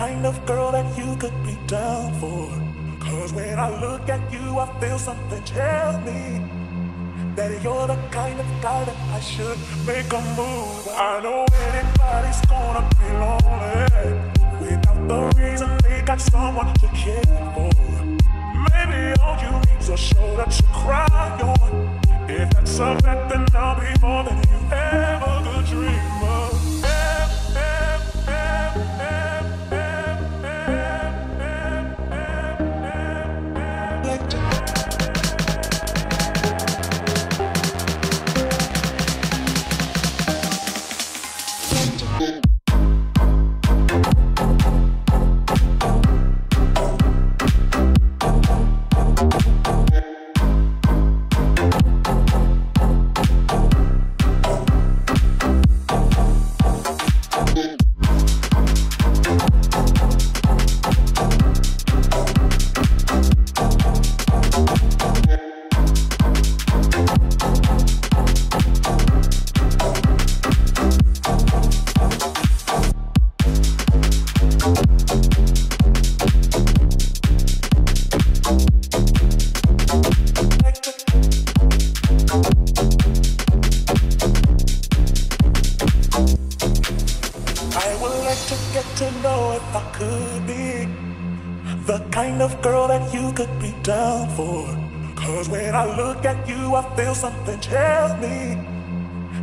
kind of girl that you could be down for. Cause when I look at you, I feel something tell me that you're the kind of guy that I should make a move. I know anybody's gonna be lonely. kind of girl that you could be down for. Cause when I look at you, I feel something tell me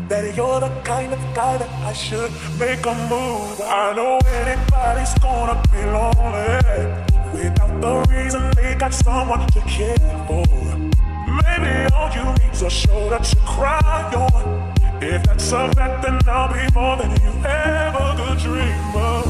that you're the kind of guy that I should make a move. I know anybody's gonna be lonely without the reason they got someone to care for. Maybe all you need's a shoulder to cry on. If that's a fact, then I'll be more than you ever could dream of.